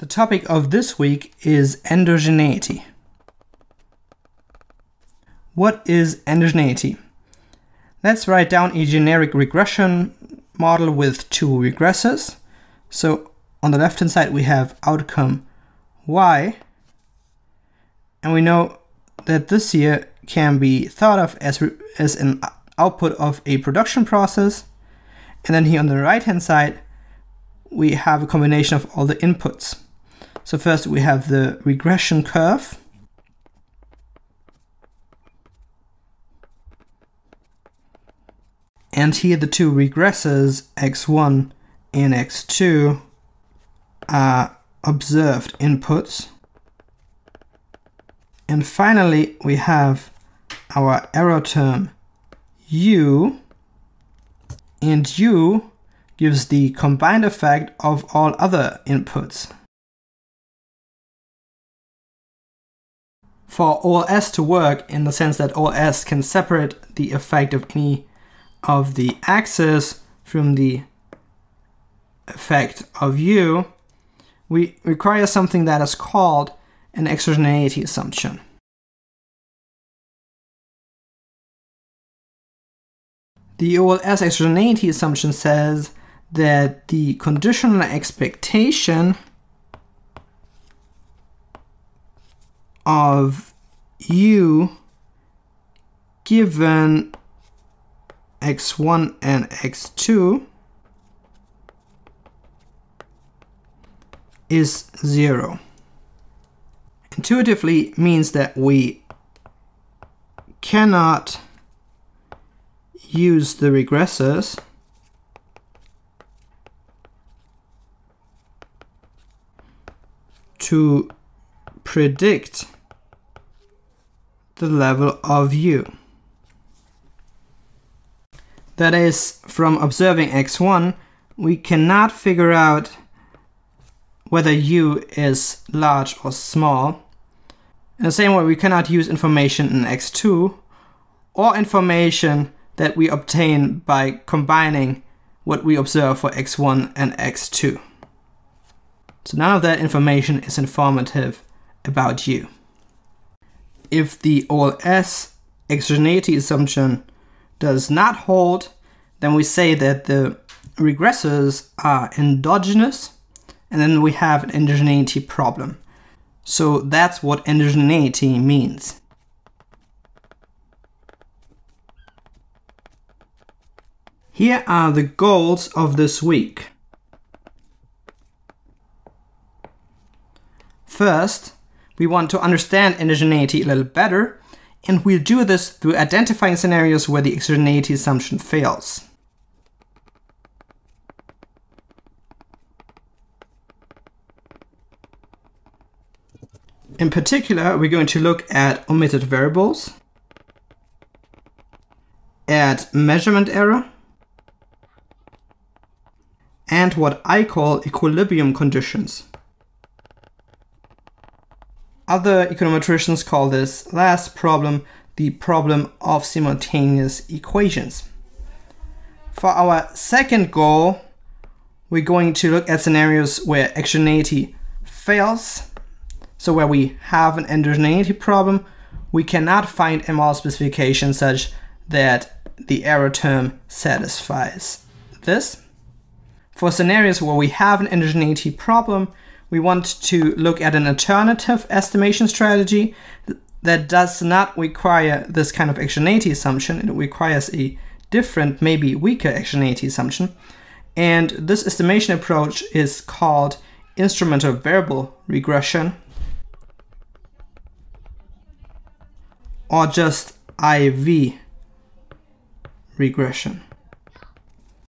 The topic of this week is endogeneity. What is endogeneity? Let's write down a generic regression model with two regressors. So on the left hand side we have outcome y, and we know that this here can be thought of as, as an output of a production process. And then here on the right hand side, we have a combination of all the inputs. So first we have the regression curve. And here the two regressors, x1 and x2, are observed inputs. And finally, we have our error term u, and u gives the combined effect of all other inputs. For OLS to work in the sense that OLS can separate the effect of any of the axes from the effect of u, we require something that is called an exogeneity assumption. The OLS exogeneity assumption says that the conditional expectation of u given x1 and x2 is 0. Intuitively means that we cannot use the regressors to predict the level of u. That is, from observing x1, we cannot figure out whether u is large or small. In the same way, we cannot use information in x2 or information that we obtain by combining what we observe for x1 and x2. So none of that information is informative about u. If the OLS exogeneity assumption does not hold, then we say that the regressors are endogenous, and then we have an endogeneity problem. So that's what endogeneity means. Here are the goals of this week. First, we want to understand endogeneity a little better, and we'll do this through identifying scenarios where the exogeneity assumption fails. In particular, we're going to look at omitted variables, at measurement error, and what I call equilibrium conditions. Other econometricians call this last problem the problem of simultaneous equations. For our second goal, we're going to look at scenarios where exogeneity fails. So where we have an endogeneity problem, we cannot find a model specification such that the error term satisfies this. For scenarios where we have an endogeneity problem, we want to look at an alternative estimation strategy that does not require this kind of exogeneity assumption. It requires a different, maybe weaker exogeneity assumption. And this estimation approach is called instrumental variable regression or just IV regression.